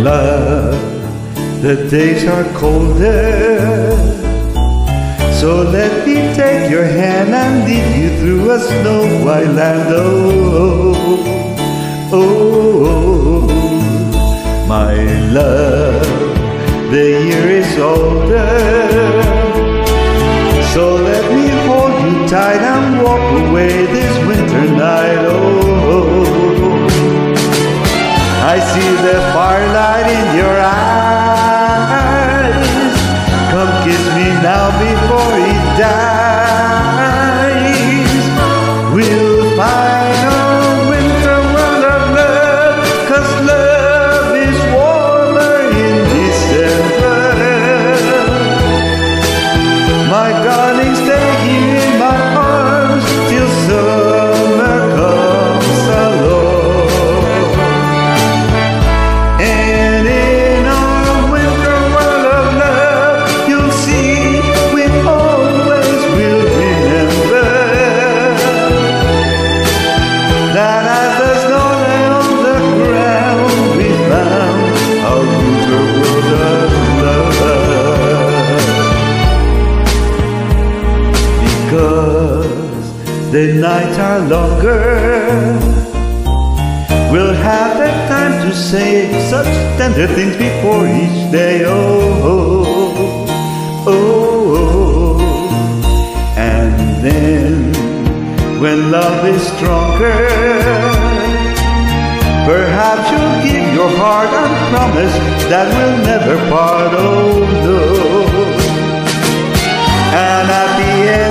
Love, the days are colder. So let me take your hand and lead you through a snow white land. Oh, oh, oh, oh, my love, the year is older. So let me hold you tight and walk away this winter night. Oh, oh, oh, oh. I see the firelight in your eyes. Come kiss me now before he dies. Because the nights are longer, we'll have the time to say such tender things before each day. Oh, oh, oh, oh. and then when love is stronger, perhaps you'll give your heart and promise that we'll never part. Oh no. And at the end